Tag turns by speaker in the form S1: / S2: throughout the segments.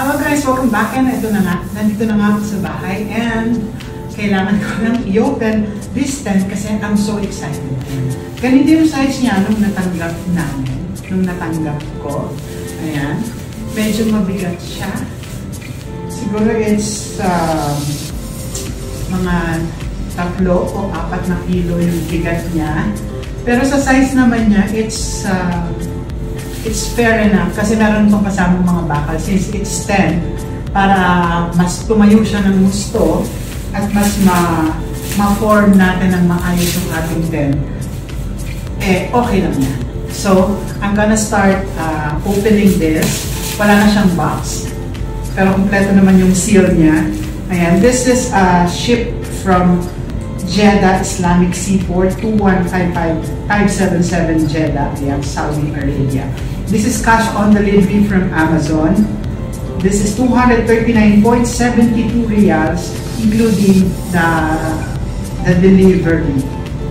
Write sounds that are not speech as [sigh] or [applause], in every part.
S1: Hello guys, welcome back and ito na nga, nandito na nga ako sa bahay and kailangan ko lang i-open this tent kasi I'm so excited. Ganito yung size niya nung natanggap namin, nung natanggap ko. Ayan, medyo mabigat siya. Siguro it's um, mga tatlo o apat na kilo yung bigat niya. Pero sa size naman niya, it's uh, it's fair enough kasi meron pang kasamang mga bakal since it's 10 para mas tumayo siya ng gusto at mas ma ma-form natin ng maayos yung ating tent eh okay lang yan. So I'm gonna start uh, opening this. Wala na siyang box pero kompleto naman yung seal niya. Ayan this is a ship from Jeddah Islamic Seaport 2155577 Jeddah, Saudi Arabia. This is cash on delivery from Amazon. This is 239.72 reals including the the delivery.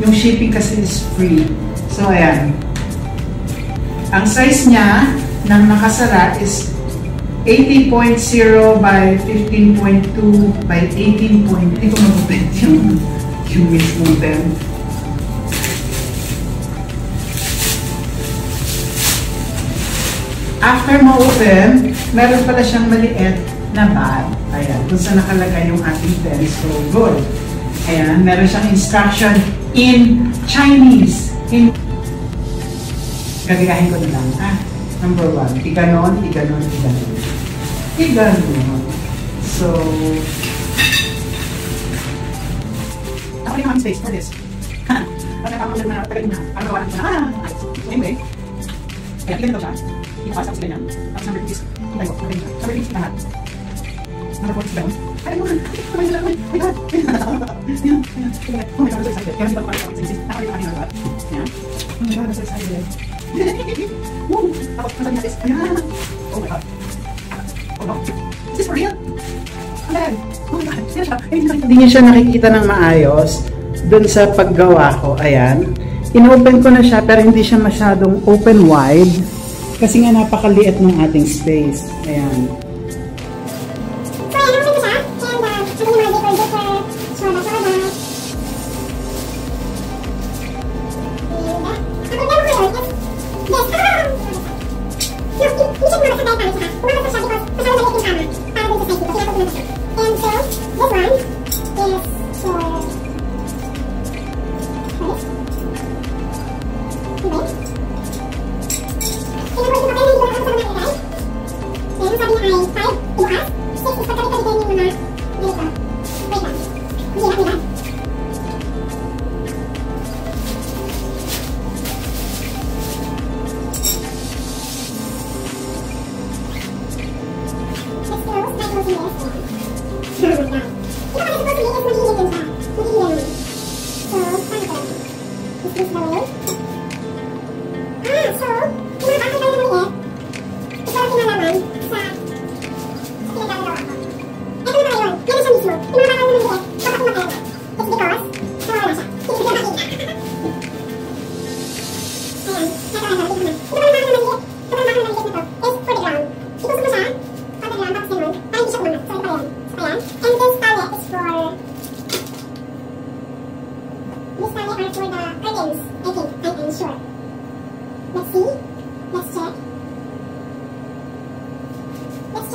S1: Yung shipping kasi is free. So ayan. Ang size niya ng nakasara is 18.0 by 15.2 by 18. Hindi ko magupit yung yung tent. After ma-open, meron pala siyang maliit na bag. Ayan, kung saan nakalagay yung ating tent. So, good. Ayan, meron siyang instruction in Chinese. In Gagayahin ko na lang, ha? Number one, iganon, iganon, iganon. Iganon. So, ako rin naman space for this. Ha? Ano ako lang na tagal na. Ano gawa ko na? Ah, anyway. Kaya ilan ito siya? Yung pasok sila niyan. Tapos number 2 is, yung tayo, number 2. Number 3 is lahat. Number 4 is down. Ay, mo, kamay nila, oh my God. Oh my God, I'm so excited. Kaya hindi ba ko parang sinisip. Ako yung aking nagawa. Yan. Oh my God, I'm so excited. Woo! Tapos, nasabi natin, ayan. Oh. Oh no. Is this for real? Ang galing. Oh my God. Sino siya? Hindi niya siya nakikita ng maayos dun sa paggawa ko. Ayan. In-open ko na siya pero hindi siya masyadong open wide kasi nga napakaliit ng ating space. Ayan.
S2: So, ayan,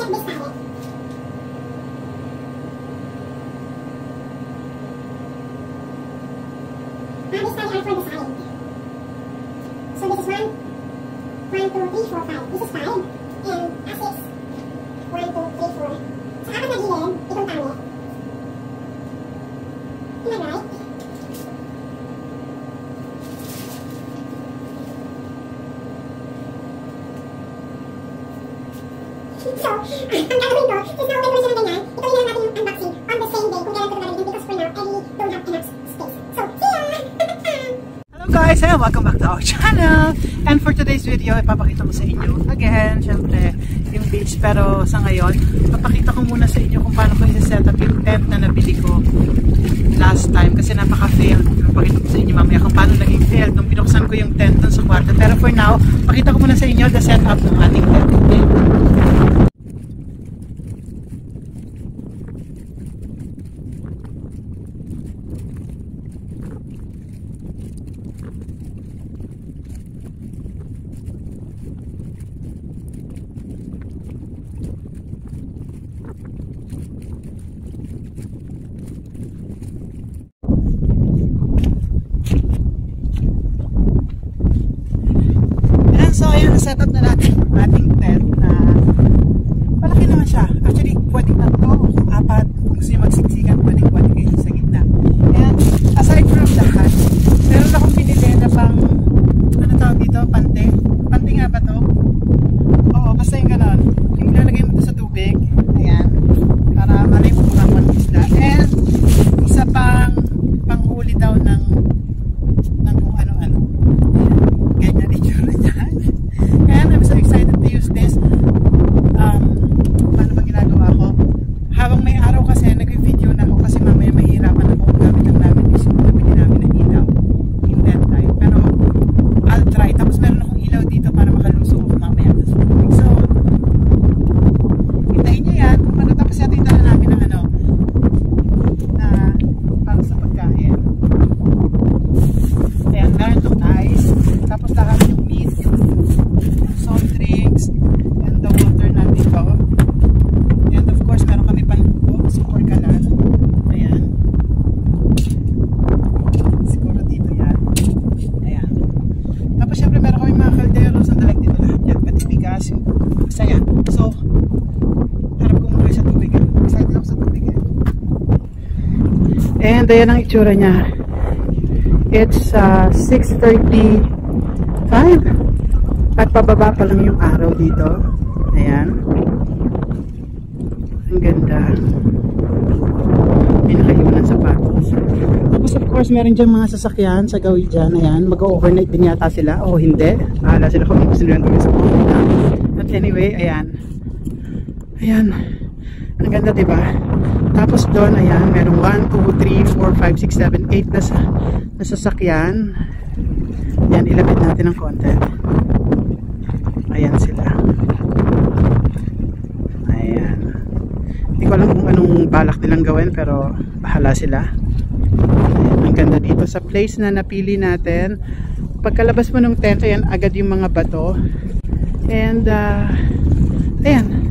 S2: Let's check this palette. Ah, this palette are for the side. So this is one, one, two, three, four, five. This is five. And ah, six. One, two, three, four. Sa apat na gilid, itong tali. Am I right? So, ang gagawin ko, since na-open ko na siya ng ganyan, ituloy na lang natin unboxing on the same day kung kailan ko gagawin because for now, I don't have enough space. So, see! [laughs]
S1: Hello guys! Hey, welcome back to our [laughs] channel! And for today's video, ipapakita ko sa inyo again, syempre, yung beach. Pero sa ngayon, papakita ko muna sa inyo kung paano ko i-set up yung tent na nabili ko last time kasi napaka-fail. Papakita ko sa inyo mamaya kung paano naging fail nung binuksan ko yung tent dun sa kwarto. Pero for now, pakita ko muna sa inyo the setup ng ating tent. Okay? Set up na natin ating tent na malaki naman siya. Actually, pwedeng tatlo, apat, kung gusto nyo magsiksikan, pwedeng pwede kayo sa gitna. And aside from that, meron akong pinili na pang, ano tawag dito? Pante nga ba to? Oo, basta yung ganon. Yung ilalagay mo to sa tubig. Ayan. Para malay mo kung ang isda. And isa pang panghuli daw ng ng kung ano-ano. Ayan. Ganyan yung itsura niyan. And I'm so excited to use this. Um, paano ba ginagawa ko? Habang may araw kasi, nag-video na ako kasi mamaya mahihirapan ako. Ang gamit lang namin is yung nabili namin ng ilaw. In that time. Pero, I'll try. Tapos meron akong ilaw dito para makalusong ako mamaya sa tubig. So, hintayin nyo yan. Kung ano, tapos natin dala namin ng ano, na para sa pagkain. Ayan, meron itong ice. Tapos lahat yung meat, yung soft drinks, and the water natin ito. And of course, meron kami panluto, super kalan. Ayan. Siguro dito yan. Ayan. Tapos syempre meron kami mga kaldero sa dalag dito lahat Basta yan. So, harap ko muna sa tubig. Excited ako sa tubig. And ayan ang itsura niya. It's uh, 6.35 at pababa pa lang yung araw dito. Ayan. Ang ganda. Nakaiwan ng sapatos. Tapos of course, meron dyan mga sasakyan sa gawin dyan. Ayan, mag-overnight din yata sila. O hindi. Bahala sila kung gusto nila sa Florida. But anyway, ayan. Ayan. Ang ganda, diba? Tapos doon, ayan, merong 1, 2, 3, 4, 5, 6, 7, 8 na, na sasakyan. Ayan, ilapit natin ng konti. Ayan sila. Ayan. Hindi ko kung anong balak nilang gawin pero bahala sila. Ang ganda dito sa place na napili natin. Pagkalabas mo ng tent, ayan agad yung mga bato. And, uh, ayan,